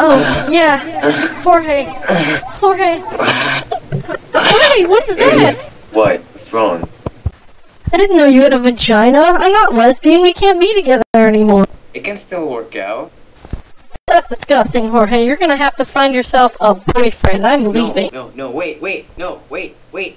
Oh, oh, yeah. Jorge. Jorge. Jorge, what is that? What? What's wrong? I didn't know you had a vagina. I'm not lesbian. We can't be together anymore. It can still work out. That's disgusting, Jorge. You're gonna have to find yourself a boyfriend. I'm No, leaving. no, no, wait, wait, no, wait, wait.